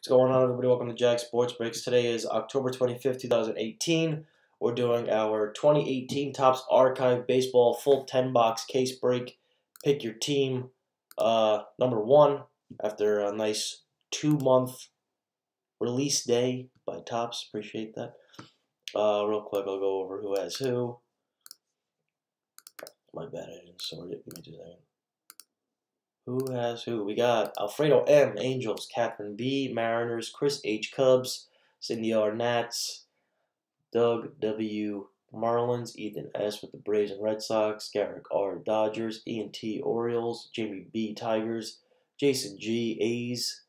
What's going on, everybody? Welcome to Jagg Sports Breaks. Today is October 25th, 2018. We're doing our 2018 Topps Archive Baseball full 10 box case break. Pick your team uh, number one after a nice two month release day by Topps. Appreciate that. Uh, real quick, I'll go over who has who. My bad, I didn't sort it. Me. Who has who? We got Alfredo M. Angels, Catherine B. Mariners, Chris H. Cubs, Cindy R. Nats, Doug W. Marlins, Ethan S. with the Braves and Red Sox, Garrick R. Dodgers, Ian T. Orioles, Jamie B. Tigers, Jason G. A's,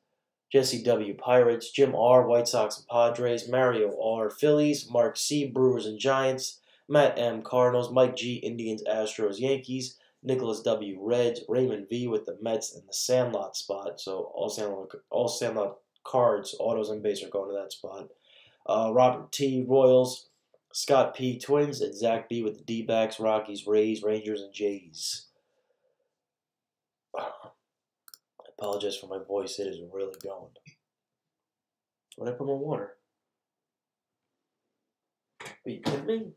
Jesse W. Pirates, Jim R. White Sox and Padres, Mario R. Phillies, Mark C. Brewers and Giants, Matt M. Cardinals, Mike G. Indians, Astros, Yankees, Nicholas W. Reds, Raymond V. with the Mets in the Sandlot spot. So all Sandlot, all Sandlot cards, autos, and base are going to that spot. Uh, Robert T. Royals, Scott P. Twins, and Zach B. with the D-backs, Rockies, Rays, Rangers, and Jays. I apologize for my voice. It is really going. When I put my water? Are you kidding me?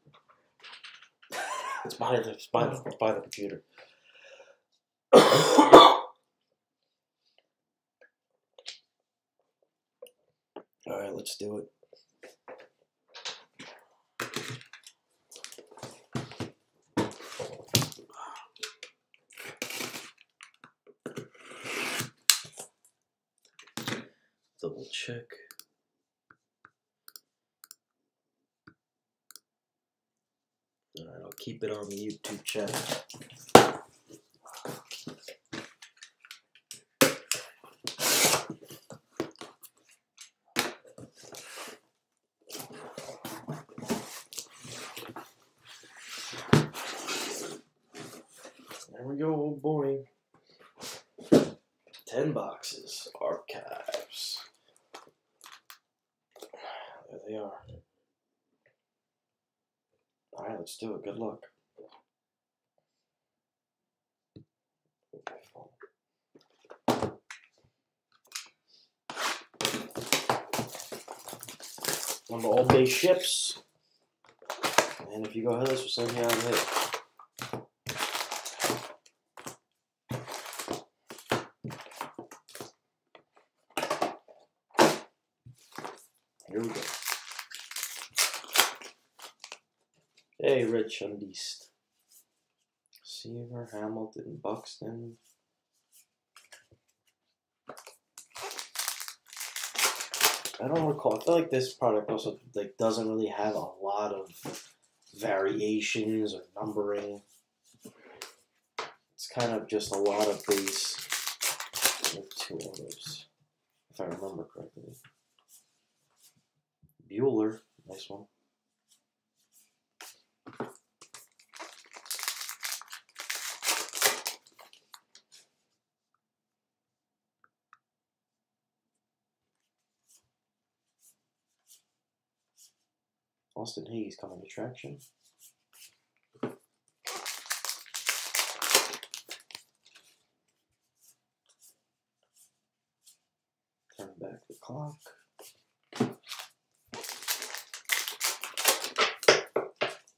It's behind the, it's behind the, it's behind the computer. All right, let's do it. Double check. All right, I'll keep it on the YouTube channel. There we go, oh boy. 10 boxes, archives. There they are. Alright, let's do it. Good luck. One of ships. And if you go ahead, we'll send you out hit. Here we go. Hey, Rich Unleashed. Seaver, Hamilton, Buxton. I don't recall. I feel like this product also like doesn't really have a lot of variations or numbering. It's kind of just a lot of these two others, if I remember correctly. Buehler, nice one. Austin Hays coming to traction. Turn back the clock.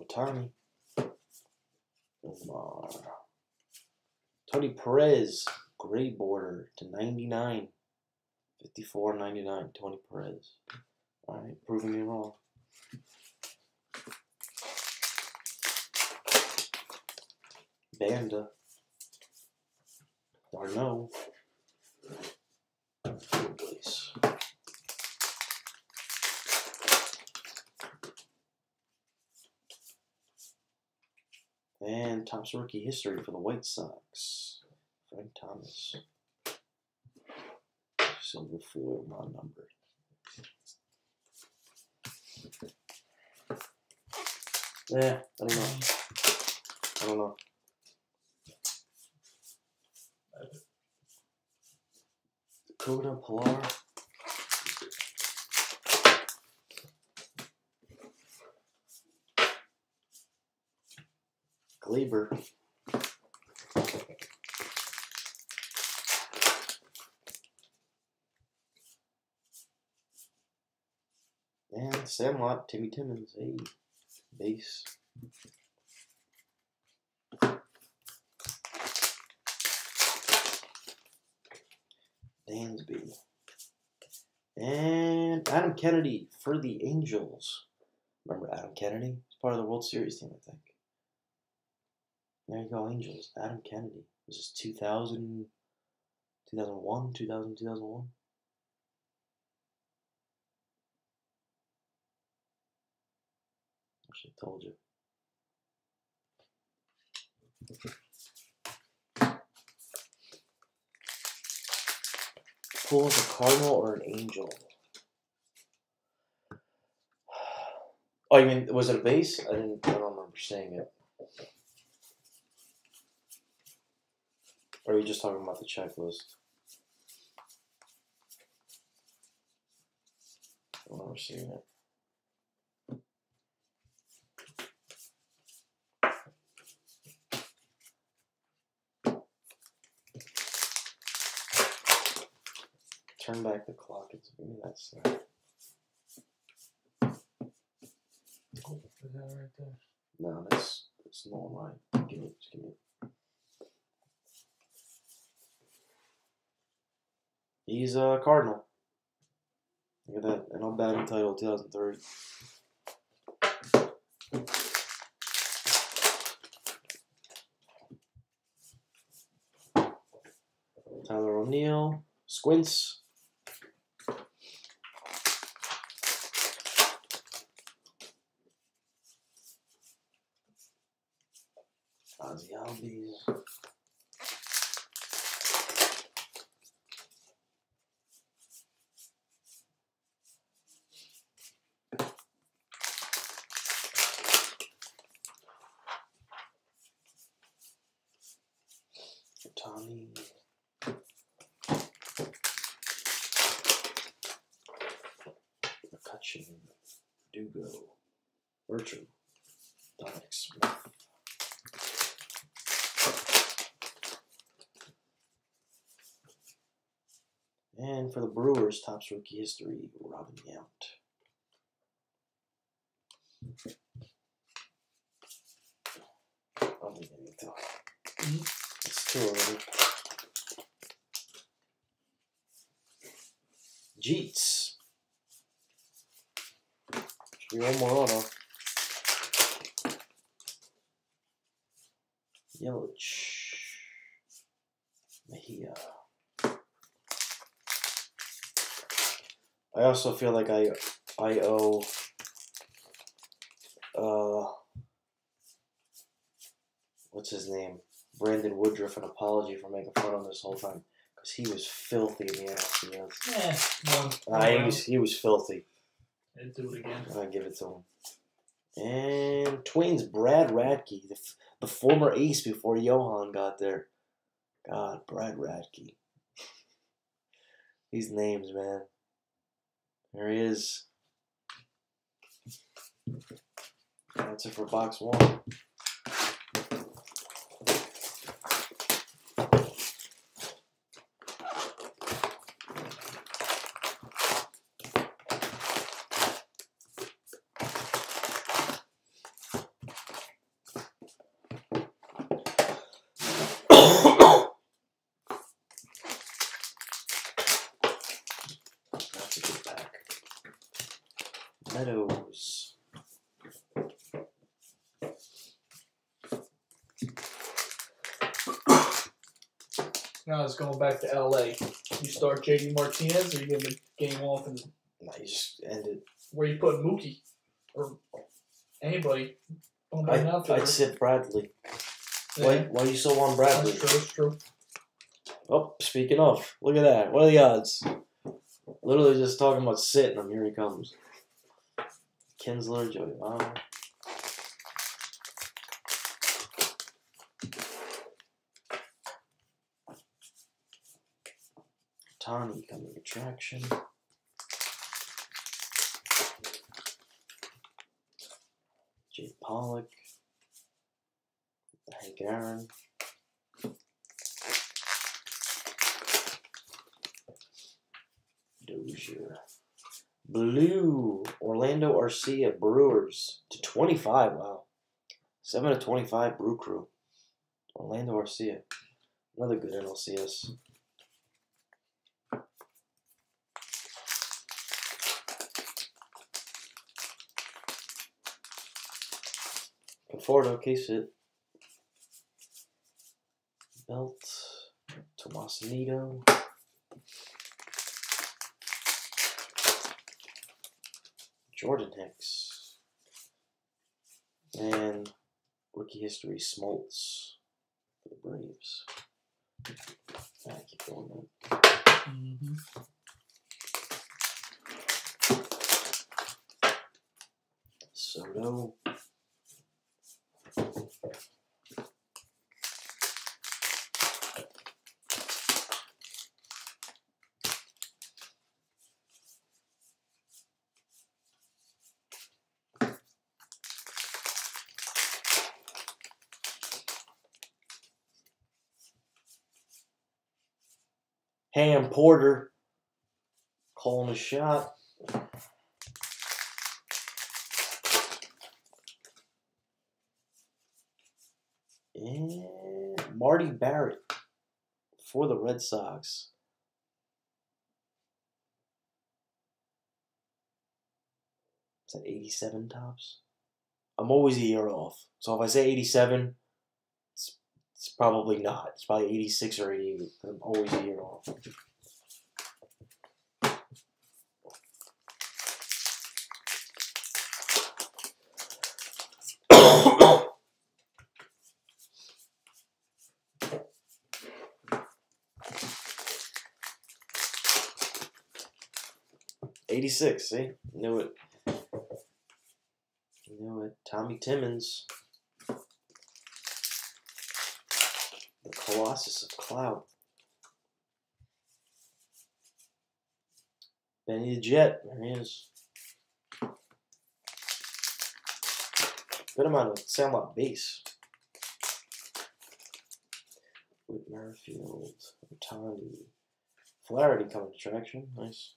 Ohtani. Omar. Tony Perez, gray border to 99. 54 99. Tony Perez. Alright, proving me wrong. Banda. Darno. Uh, Please. And Topps rookie history for the White Sox. Frank Thomas. Silver foil, non numbered. Yeah, I don't know. I don't know. Dakota Pilar. Gleyber. And Sandlot, Timmy Timmons, a base. Dansby. And Adam Kennedy for the Angels. Remember Adam Kennedy? He's part of the World Series team, I think. There you go, Angels. Adam Kennedy. This is 2000, 2001, 2000, 2001. I should have told you. Pull as a cardinal or an angel? Oh, you mean was it a base? I didn't. I don't remember saying it. Or are you just talking about the checklist? I don't remember seeing it. Turn back the clock. It's maybe that's. Uh, Oh, is that right there? no, that's that's not right. Give me, just give me. He's a Cardinal. Look at that. And I'm batting title 2003. Tyler O'Neill. Squints. Ozzie Albies. Tommy. McCutchen. Dugo. Bertram. Dominic Smith. And for the Topps rookie history, Robin Yount. I don't think I need to. It's two already. Jeets. Should be one more auto. Yelich. Mejia. I also feel like I I owe uh what's his name Brandon Woodruff an apology for making fun of him this whole time because he was filthy in the NLCS. Yeah, one. Uh, he was he was filthy. round. do it again. I give it to him. And Twins Brad Radke, the, f- the former ace before Johan got there. God, Brad Radke. These names, man. There he is. That's it for box one. That's a good pack. Meadows. Now it's going back to LA. You start JD Martinez, or you give the game off, and Nah, you just ended. where you put Mookie or anybody. I, would I'd sit Bradley. Yeah, Why, why you so on Bradley? That's true. That's true. Oh, speaking of, look at that. What are the odds? Literally just talking about sitting him. Here he comes. Kinsler, Joey Votto. Tani coming attraction. Jay Pollock. Hank Aaron. Dozier. Blue Orlando Arcia Brewers to 25. Wow. 7 to 25 Brew Crew. Orlando Arcia. Another good NLCS. Conforto, case it. Belt. Tomas Nido. Jordan Hicks. And rookie history Smoltz for the Braves. I keep going then. Mm-hmm. Soto. Ham Porter calling a shot. And Marty Barrett for the Red Sox. Is that 87 Topps? I'm always a year off. So if I say 87, it's, it's probably not. It's probably 86 or 88. I'm always a year off. Eighty-six. See, knew it. Knew it. Tommy Timmons, the Colossus of Clout. Benny the Jet. There he is. Put him on a Sandlot base. Whit Merrifield, Ohtani. Flaherty coming to traction. Nice.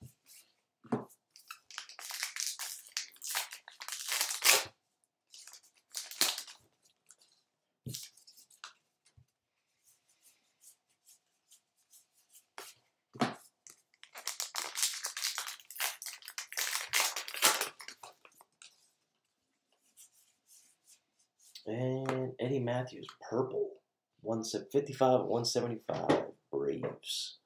And Eddie Mathews, purple. One se- 55, 175 Braves.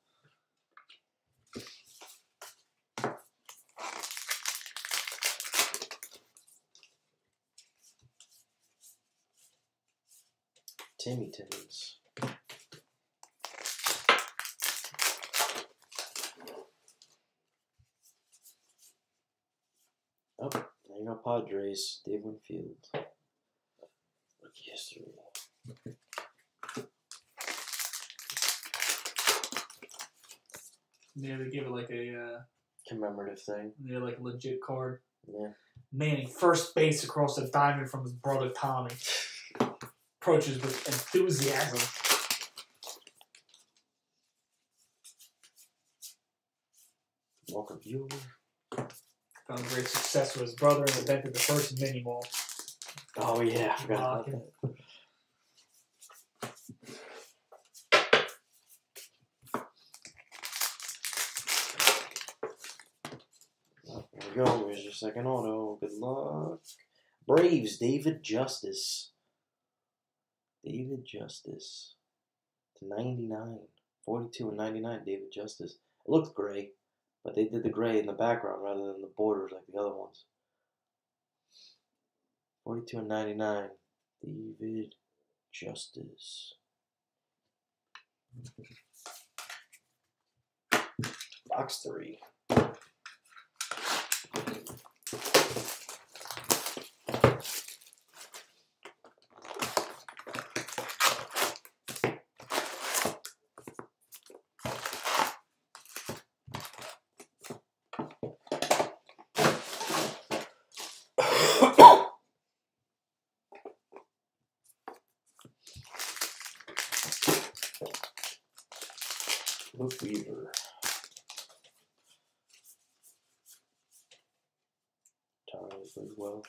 Timmy Timmons. Oh, there you go, Padres. Dave Winfield. History. Yeah, they give it like a uh, Commemorative thing. yeah, like a legit card. Yeah. Manning first base across the diamond from his brother Tommy. Approaches with enthusiasm. Walker Buehler. Found great success with his brother and invented the first mini mall. Oh yeah, I forgot about that. There we go. Here's your second auto. Good luck. Braves, David Justice. David Justice. To 99. 42 and 99, David Justice. It looked gray, but they did the gray in the background rather than the borders like the other ones. 42 and 99. David Justice. Box 3. Luke Weaver. he plays well.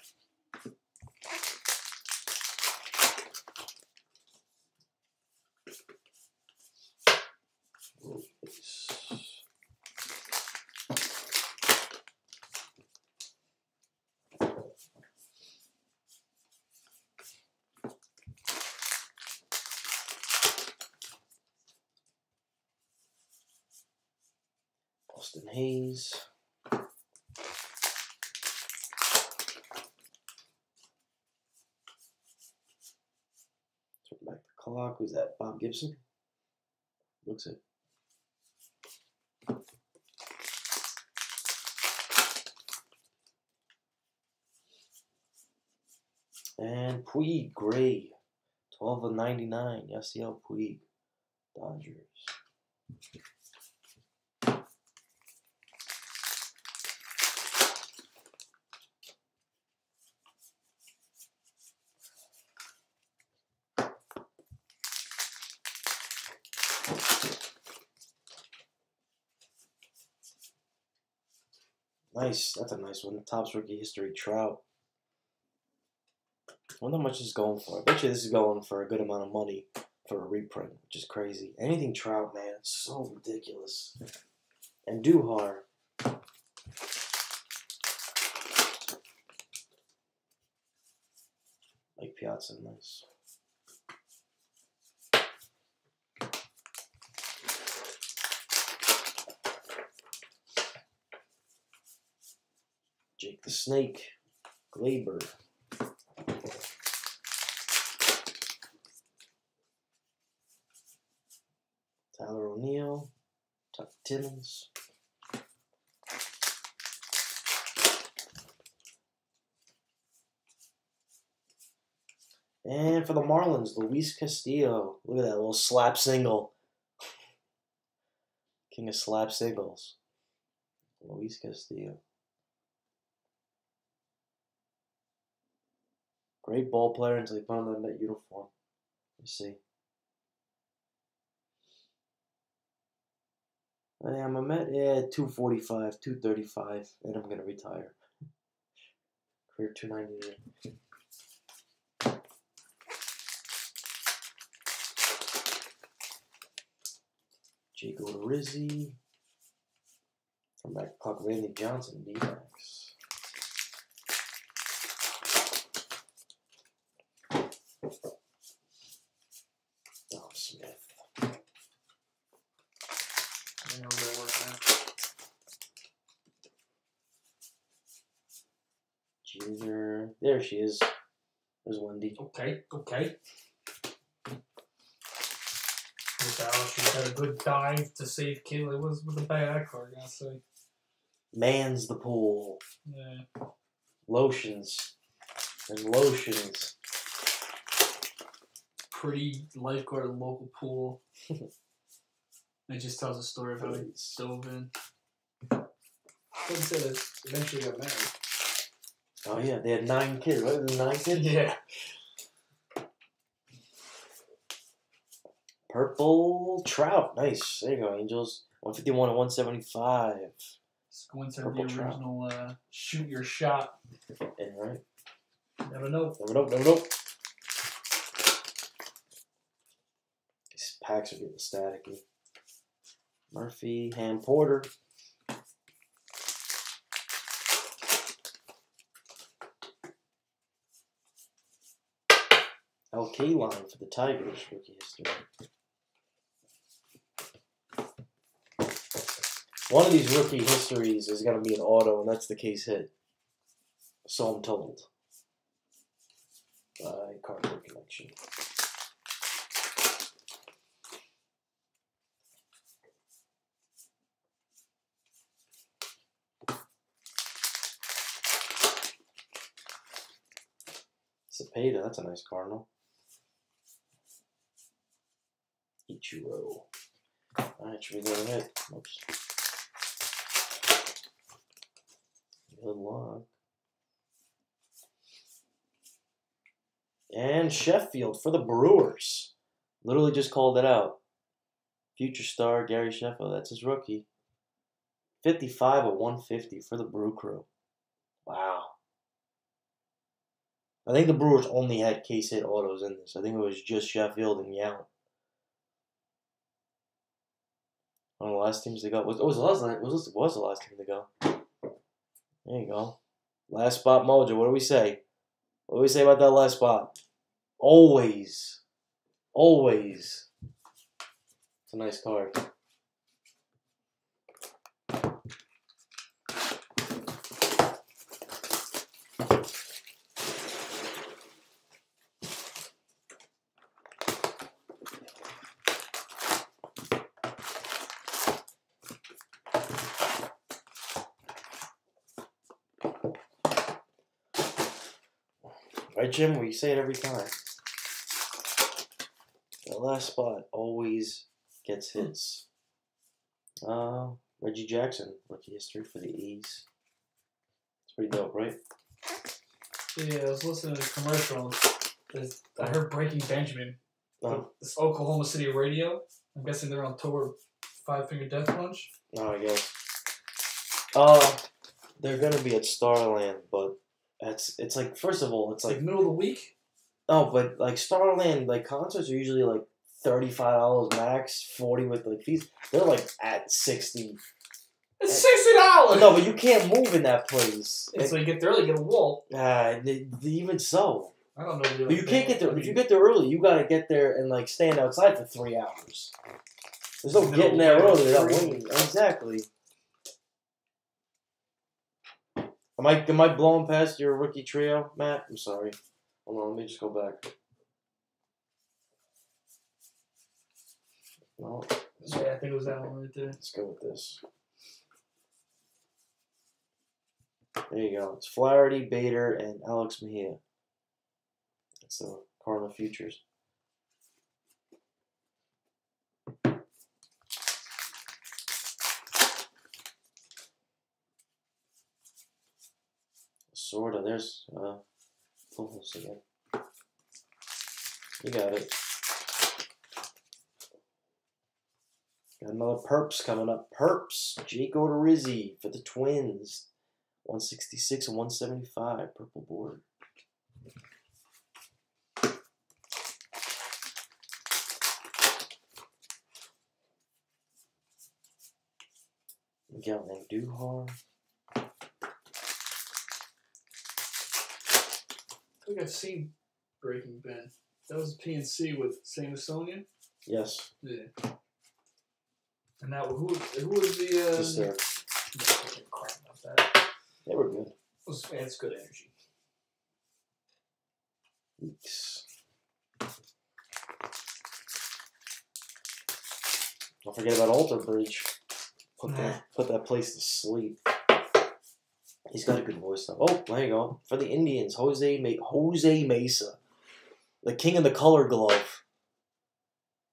Release. Austin Hays. Turn back the clock. Who's that? Bob Gibson? Looks it. And Puig, Gray. 12 of 99. Yasiel Puig. Dodgers. Nice. That's a nice one. Topps rookie history Trout. I wonder how much this is going for. I bet you this is going for a good amount of money for a reprint, which is crazy. Anything Trout, man, so ridiculous. And Duhar. Like Piazza, nice. Snake, Gleyber. Tyler O'Neill, Tuck Timmons. And for the Marlins, Luis Castillo. Look at that little slap single. King of slap singles. Luis Castillo. Great ball player until he put on that uniform. You see. I am a Met. Yeah, 245, 235, and I'm going to retire. Career 298. Jaco Rizzi. From back clock, Randy Johnson, D-backs. Dom Smith. I know they're working out. Junior. There she is. There's Wendy. Okay, okay. She had a good dive to save Kaylee. What was with the bad card? I gotta say. Uh, Man's the pool. Yeah. Lotions. And lotions. Pretty lifeguard local pool. it just tells a story of how he dove in. Doesn't say that eventually got married. Oh yeah, they had nine kids. What is it, nine kids? Yeah. Purple Trout. Nice. There you go, Angels. 151 and 175. It's going to Purple the original uh, shoot your shot. And right. Never know. Never know, never know. These packs are getting staticky. Murphy, Ham Porter. Al Kaline for the Tigers, rookie history. One of these rookie histories is going to be an auto, and that's the case hit. So I'm told by Cardboard Connection. Cepeda, that's a nice cardinal. Ichiro. Alright, should we go? Oops. Good luck. And Sheffield for the Brewers. Literally just called it out. Future star Gary Sheffield, that's his rookie. 55 of 150 for the Brew Crew. Wow. I think the Brewers only had case hit autos in this. I think it was just Sheffield and Yount. One of the last teams to go. Was, the last was, was the last team to go. There you go. Last spot mojo. What do we say? What do we say about that last spot? Always. Always. It's a nice card. Right, Jim? We say it every time. The last spot always gets hits. Uh, Reggie Jackson, rookie history for the A's. It's pretty dope, right? Yeah, I was listening to a commercial. I heard Breaking Benjamin. Oh, This Oklahoma City radio. I'm guessing they're on tour. Five Finger Death Punch. no, I guess. Uh, they're gonna be at Starland, but it's it's like first of all, it's like like middle of the week. oh, but like Starland, like concerts are usually like thirty five dollars max, forty with like fees. They're like at sixty. It's sixty dollars. No, but you can't move in that place. And so you get there early, get a wall. Ah, even so. I don't know. But you can't get there. If you get there early, you gotta get there and like stand outside for three hours. There's no getting there early. Exactly. Am I am I blowing past your rookie trio, Matt? I'm sorry. Hold on, let me just go back. No, Yeah, I think it was that one right there. let's go with this. There you go. It's Flaherty, Bader, and Alex Mejia. That's the Cardinal Futures. Sorta. There's uh, Pujols again. You got it. Got another Perps coming up. Perps. Jake Odorizzi for the Twins. 166 and 175. Purple board. Miguel Andujar. Think I've seen Breaking Ben. That was PNC with Saint Asonia. Yes. Yeah. And that who who was the uh. I can't crap about that. They were good. It was it's good energy. Don't forget about Alter Bridge. Put that put that place to sleep. He's got a good voice though. Oh, there you go. For the Indians, Jose Ma- Jose Mesa, the king of the color glove.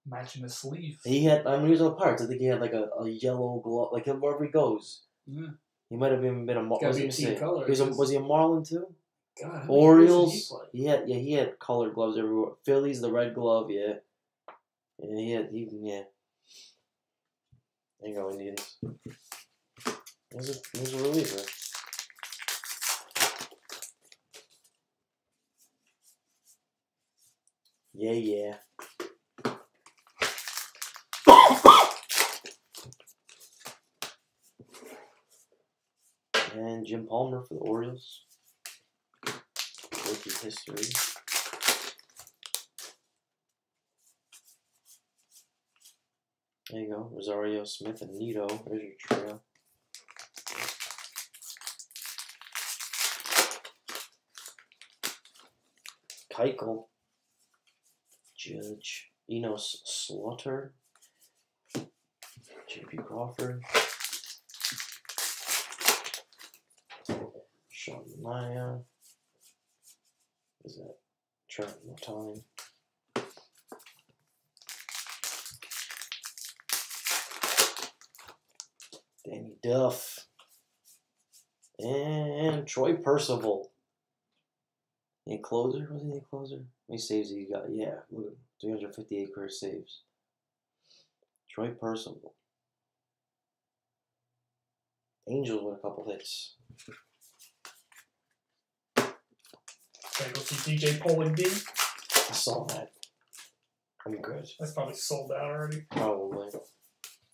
Matching the sleeve. He had. I mean, he was on the Pirates. I think he had like a, a yellow glove. Like wherever he goes, Yeah. he might have even been a. Mar- was be he, a color, he was, a, was he a Marlin too? God, how many he Orioles. He had yeah, he had colored gloves everywhere. Phillies, the red glove, yeah. Yeah, he had he yeah. There you go, Indians. There's a there's a reliever. Yeah, yeah. and Jim Palmer for the Orioles. Rookie history. There you go. Rosario Smith and Nido. There's your trail. Keuchel. Judge. Enos Slaughter. J.P. Crawford. Sean Maya. Is that Trent Motani? Danny Duff. And Troy Percival. Any closer? Was he a closer? How many saves he got? Yeah, look at him. 358 career saves. Troy Percival. Angels with a couple hits. Gotta go see DJ Poland D. I saw that. I'm good. That's probably sold out already. Probably.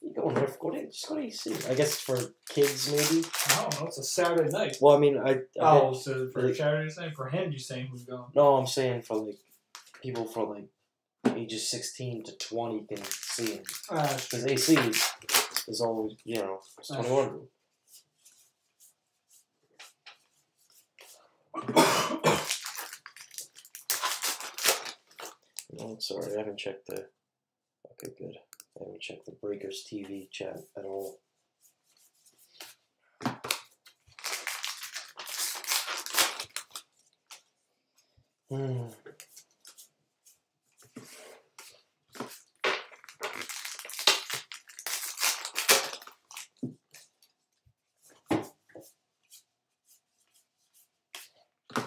You go in there, go to, just go to AC. I guess for kids, maybe. I don't know. It's a Saturday night. Well, I mean, I. I Oh, so for Like- Saturday night for him, you saying who's going? no, I'm saying for like people for like ages 16 to 20 can see him. Uh, Because AC is always, you know, it's 21 group. No, sorry, I haven't checked the. Okay, good. I haven't checked the Breakers TV chat at all. Hmm.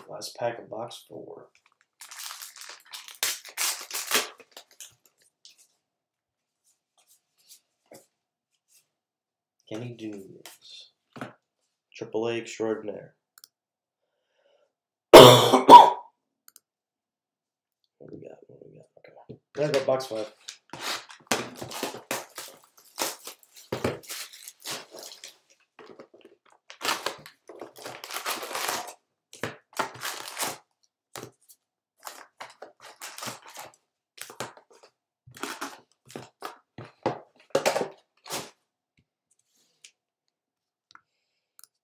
Last pack of box four. Kenny Dunes. Triple A extraordinaire. what we got? What we got? Okay. There we go, box five.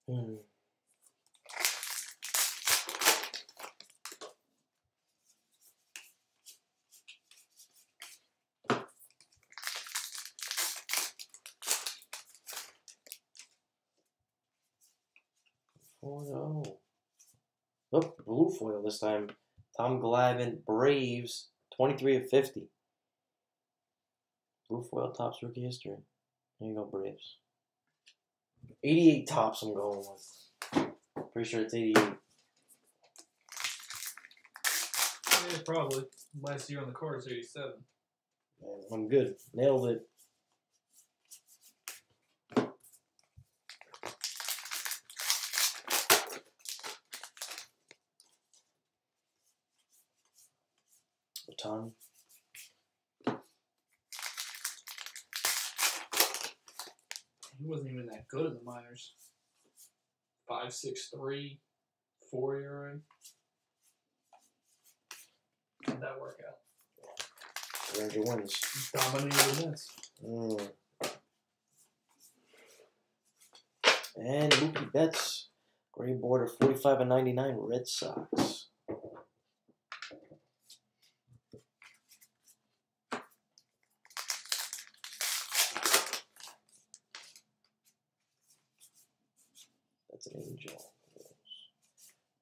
Hmm. Oh no. Oh, blue foil this time. Tom Glavine, Braves, 23 of 50. Blue foil Topps rookie history. There you go, Braves. 88 Topps I'm going with. Pretty sure it's 88. yeah, probably. Last year on the card is 87. Man, I'm good. Nailed it. Ohtani. He wasn't even that good in the minors. Five, six, three, four ERA. How'd that work out? Ranger wins. Dominated the Mets. Mm. And Mookie Betts. Gray border 45 and 99 Red Sox. Angel.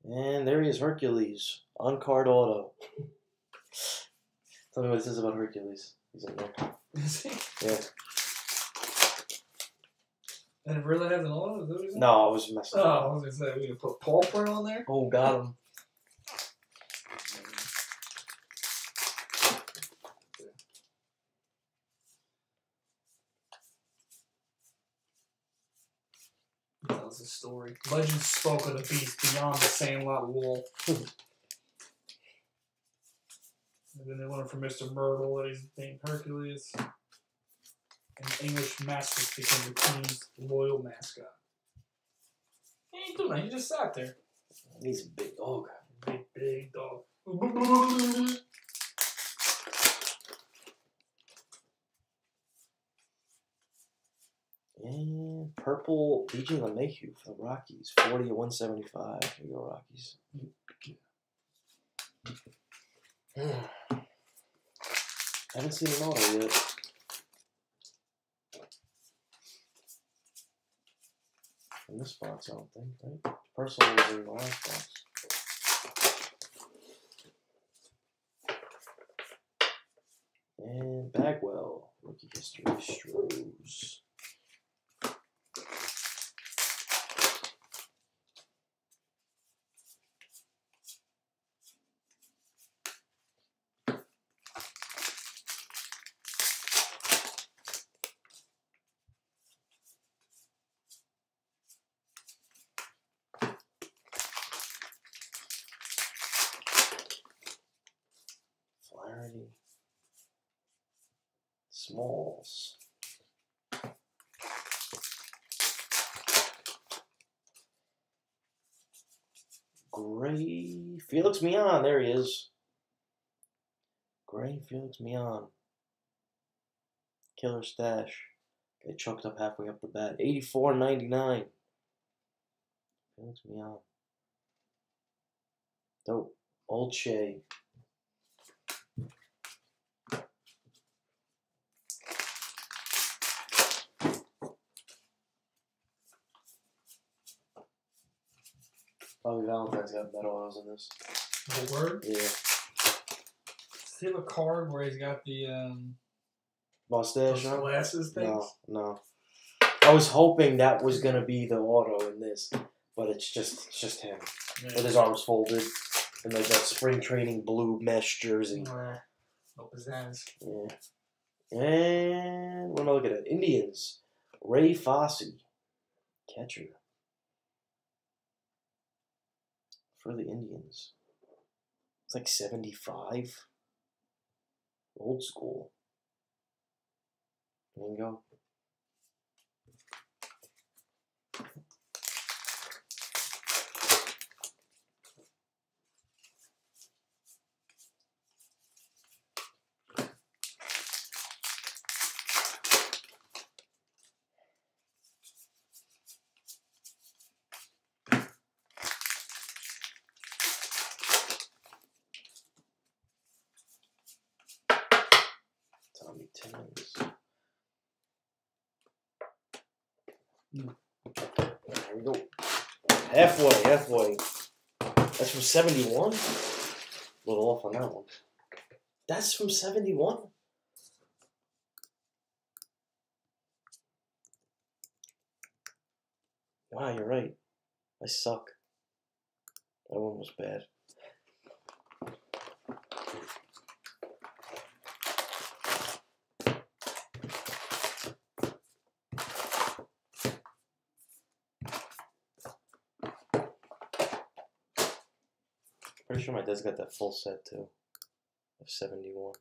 And there he is, Hercules. On card auto. Tell me what this is about Hercules. He's in there. Yeah. and it really has an auto? Is that what you said? No, I was messing up. Oh, up. I was gonna say we can put Paul print on there. Oh, got him. Tells the story. Legends spoke of the beast beyond the Sandlot wall. and then they learned from Mr. Mertle that he's named Hercules. And the English Masters became the Queen's loyal mascot. He ain't doing that. He just sat there. He's a big dog. Big, big dog. And purple DJ LeMahieu for the Rockies. 40 to 175. Here you go, Rockies. I haven't seen an auto yet. In this box, I don't think, right? Personal was in the last box. And Bagwell, rookie history, Strohs. Felix Millan. Killer stash. Got chucked up halfway up the bat. 84.99. Felix Millan. Dope. Old Shay. Probably Valentine's got better autos in this. The word. Yeah. Does he have a card where he's got the um Mustache those on? glasses things? No, no. I was hoping that was gonna be the auto in this, but it's just it's just him Yeah. with his arms folded and like that spring training blue mesh jersey. Nah, no pizzazz. Yeah. And what am I looking at? Indians. Ray Fosse, catcher for the Indians. It's like seventy-five. Old school. There you go. Tommy Timmons. There we go. Halfway, halfway. That's from 71? A little off on that one. That's from 71? Wow, you're right. I suck. That one was bad. Pretty sure my dad's got that full set too. Of 71.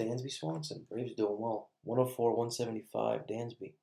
Dansby Swanson. Braves doing well. 104, 175, Dansby.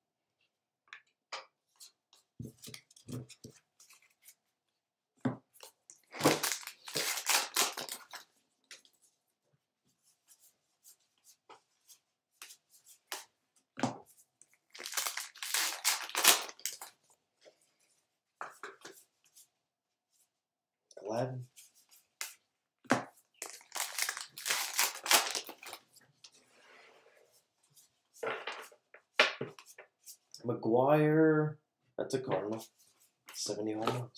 That's a Cardinal. 70 home.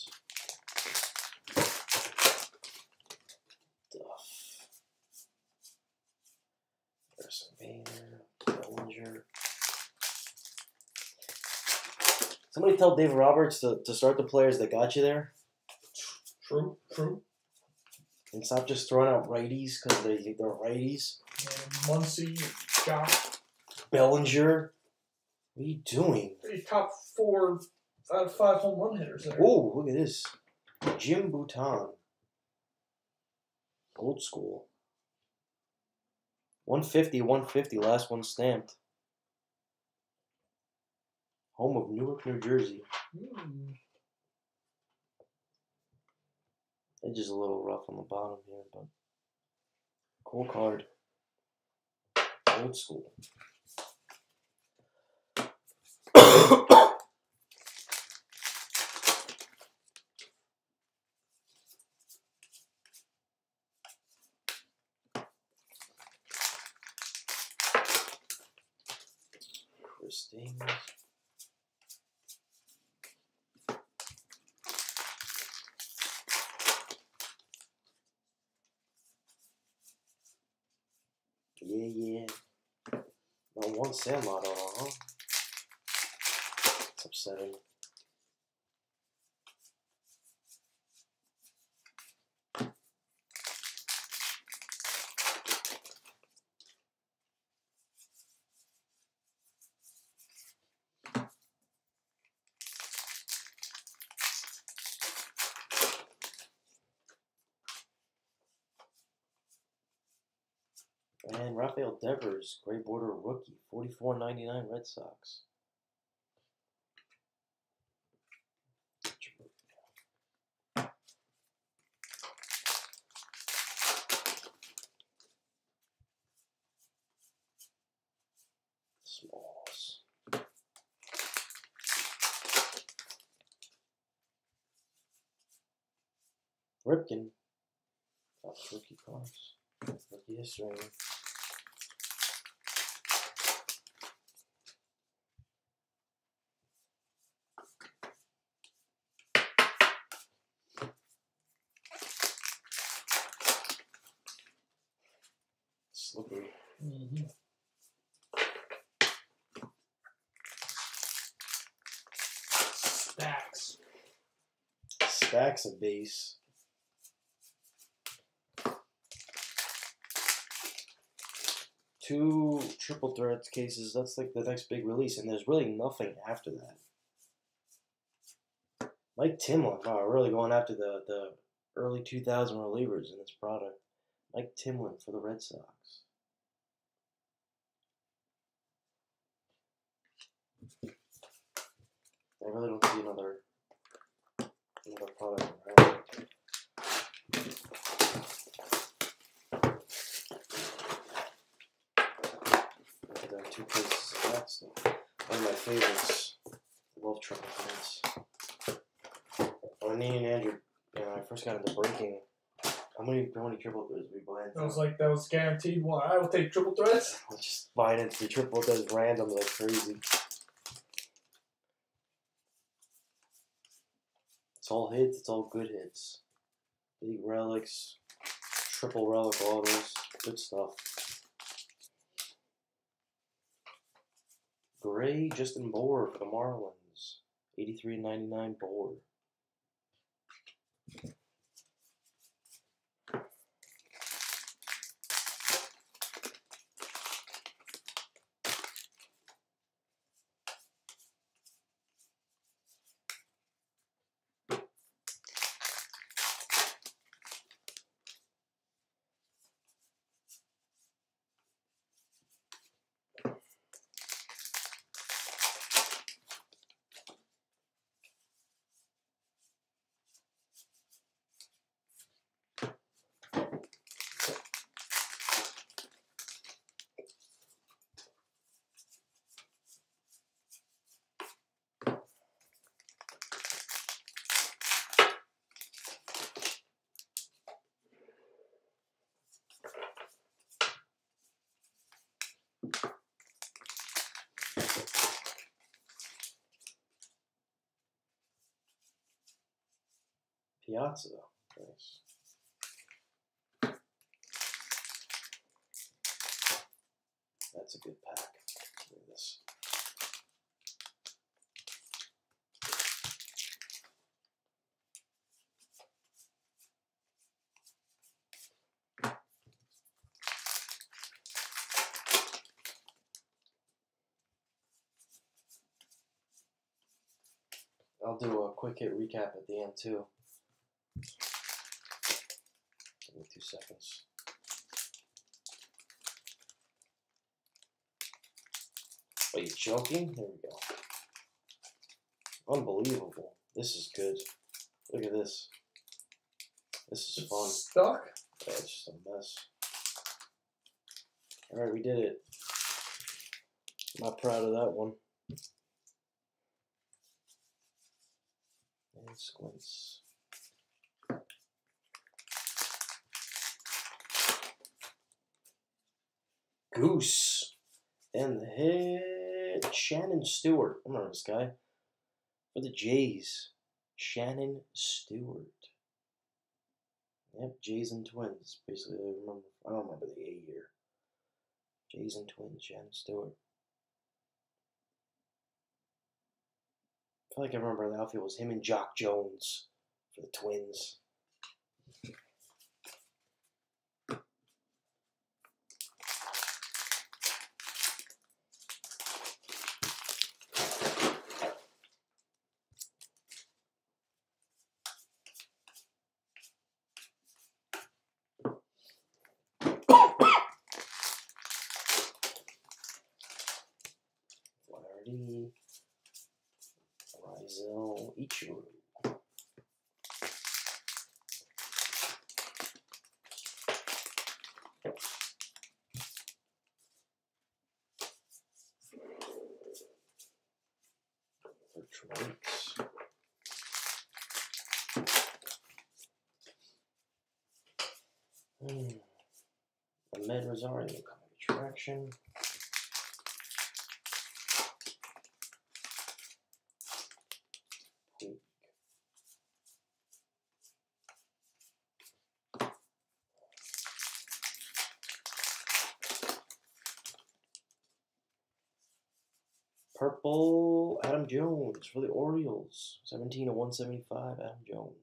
Duff. Bader. Bellinger. Somebody tell Dave Roberts to, to start the players that got you there True, true. and stop just throwing out righties because they, they're righties. And Muncy, Scott, Bellinger. What are you doing? top four out of five home run hitters there. Oh, look at this. Jim Bouton. Old school. 150, 150, last one stamped. Home of Newark, New Jersey. Hmm. Edge is a little rough on the bottom here, but cool card. Old school. Stings. Yeah, yeah. Not one Sandlot on, huh? It's upsetting. And Rafael Gray border rookie, forty four ninety nine Red Sox. Smalls. Ripken. That's rookie cards. Rookie history. Slippery. Mm-hmm. Stacks. Stacks of base. Two triple threats cases. That's like the next big release, and there's really nothing after that. Mike Timlin, wow, really going after the, the early 2000 relievers in this product. Mike Timlin for the Red Sox. I really don't see another another product around. Two cases of that stuff. One of my favorites. I love triple threats. When me and Andrew, you know, I first got into breaking, how many how many triple threads we buy into? That was like that was guaranteed one. I will take triple threats. I was just buying into the triple threads random like crazy. It's all hits, it's all good hits. Big relics, triple relic autos, good stuff. Gray Justin Bour for the Marlins. 83.99 Bohr. Piazza. Nice. That's a good pack. Look at this. I'll do a quick hit recap at the end too. Give me two seconds. Are you joking? Here we go. Unbelievable. This is good. Look at this. This is fun. Stuck. Yeah, it's just a mess. Alright, we did it. I'm Not proud of that one. And squints. Goose. And the hit. Shannon Stewart. I remember this guy. For the Jays. Shannon Stewart. Yep, Jays and Twins. Basically, I remember. I don't remember the A year. Jays and Twins, Shannon Stewart. I feel like I remember the outfield was him and Jacque Jones for the Twins. Flaherty, Rizal, Ichiro. For Detroit. Hmm. Amed Rosario coming attraction. Purple Adam Jones for the Orioles. 17 to 175 Adam Jones.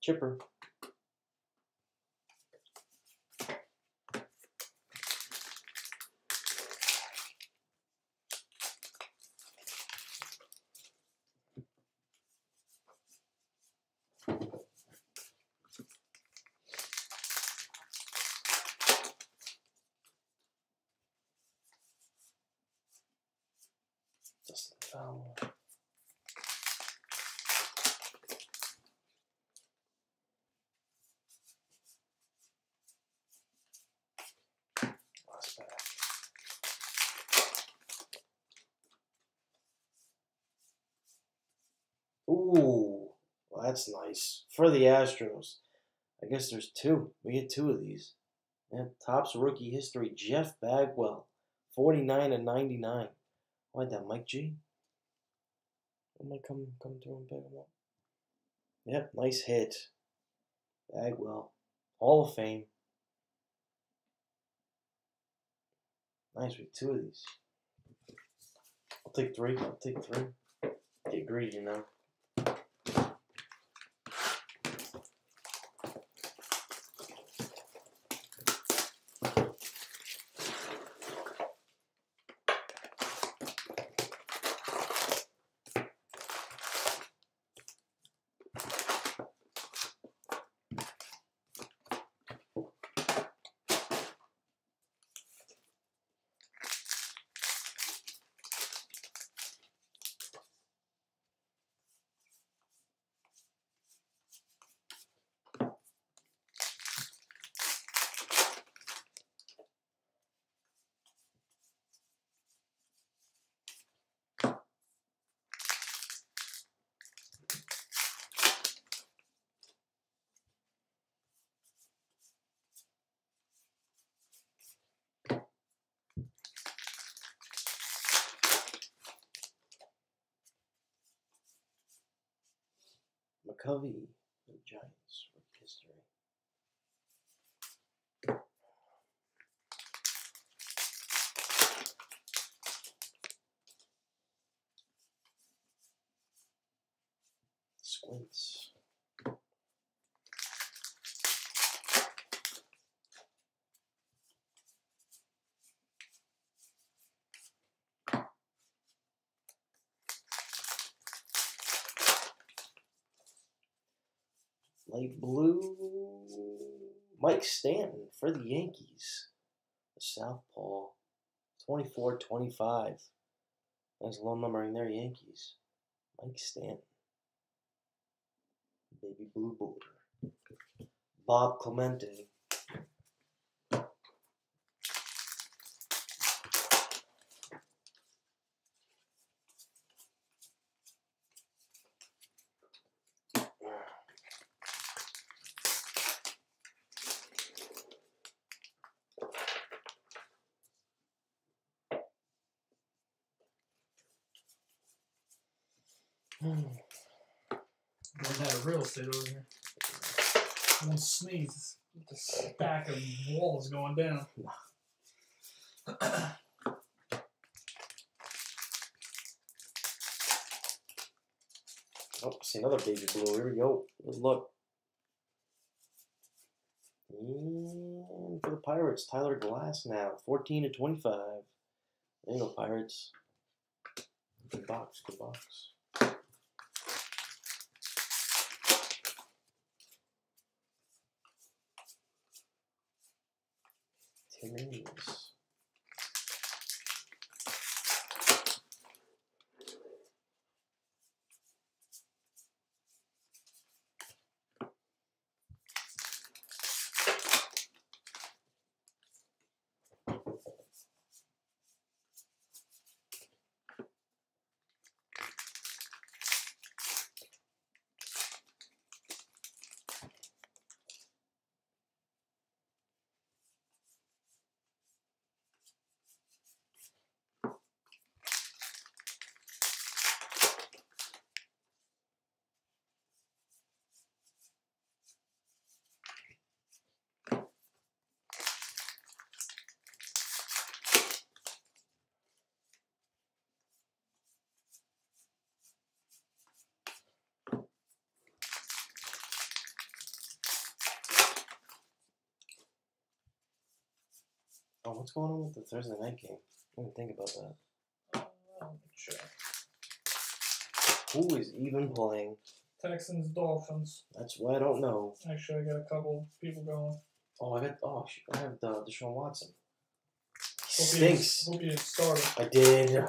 Chipper. Justin Fowler. Last pack. Ooh, well, that's nice for the Astros. I guess there's two. We get two of these. Yeah, Topps rookie history. Jeff Bagwell, 49 and 99. Why that, Mike G. G? I might come come through and pick him up. Yep, nice hit. Bagwell, Hall of Fame. Nice with two of these. I'll take three. I'll take three. Get greedy now. McCovey, the Giants, rookie history. Squints. Light blue. Mike Stanton for the Yankees. The Southpaw. 24 25. Nice low numbering there, Yankees. Mike Stanton. Baby Blue Border. Bob Clemente. Run estate over here. One sneeze, the stack of walls going down. Oh, see another baby blue. Here we go. Good look. And for the Pirates, Tyler Glasnow, 14 to 25. There you Pirates. Good box, good box. Timmins. Oh, what's going on with the Thursday night game? I didn't think about that. Um, check. Who is even playing? Texans, Dolphins. That's why I don't know. Actually, I got a couple people going. Oh, I got. Oh, sh- I have the Deshaun Watson. He Hope you didn't- Hope you start. I did.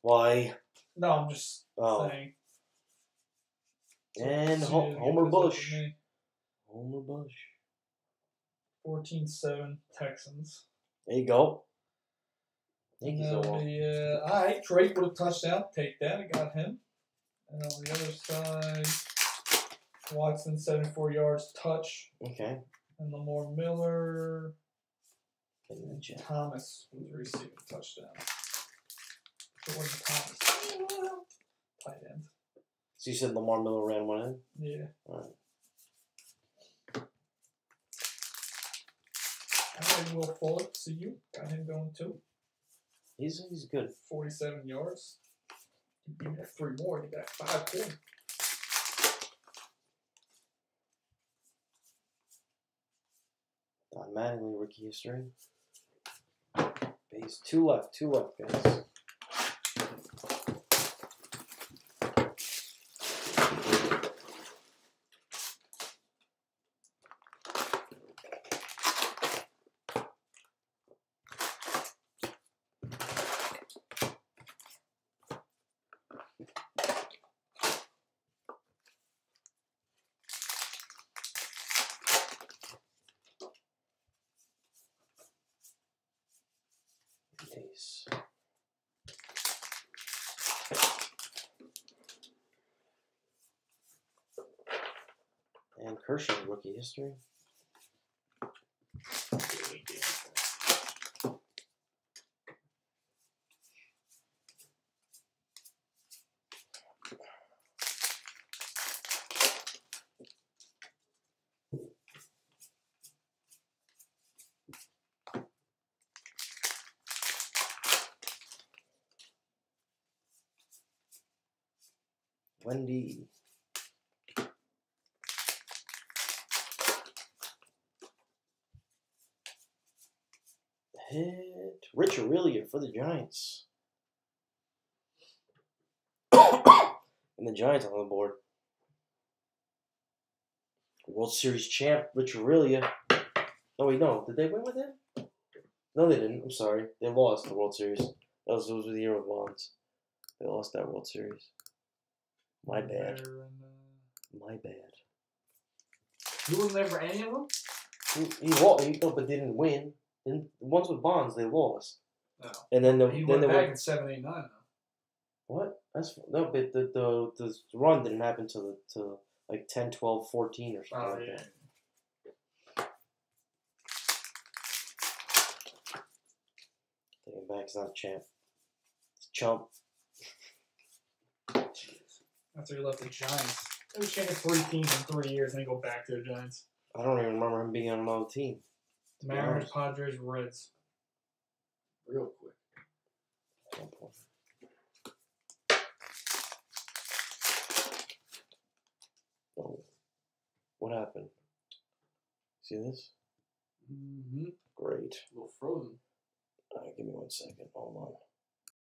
Why? No, I'm just Oh, saying. and So Ho- you didn't get Homer this up with Bush. Homer Bush. 14-7 Texans. There you go. And Yankees don't that'll want. be, uh, all right, Drake with a touchdown. Take that. I got him. And on the other side, Watson, 74 yards, touch. Okay. And Lamar Miller, And then Jet. Thomas with a receiving touchdown. It wasn't Thomas. Tight end. So you said Lamar Miller ran one in. Yeah. Alright. And Will Fuller, see you. Got him going too. He's he's good. 47 yards. You that three more, you got five points. Mattingly rookie history. Base two left. Two left, guys. Base. And Kershaw rookie history. Wendy. Hit Rich Aurilia for the Giants. and the Giants on the board. World Series champ Rich Aurilia. Oh wait, no, did they win with him? No, they didn't. I'm sorry, they lost the World Series. That was, was the year of Bonds. They lost that World Series. My bad. My bad. You wasn't there for any of them? He, he. He, no, but didn't win. And the ones with Bonds, they lost. No. And then the He then went they back went. in 7 8 9 though. What? That's no, but the the the run didn't happen to the to like 10, 12, 14 or something Oh, like yeah. that. Taking back, it's not a champ. It's a chump. After he left the Giants. He was changing three teams in three years and then go back to the Giants. I don't even remember him being on another team. Be Mariners, honest. Padres, Reds. Real quick. one point. Oh, what happened? See this? Mm-hmm. Great. A little frozen. All right, give me one second. Hold on.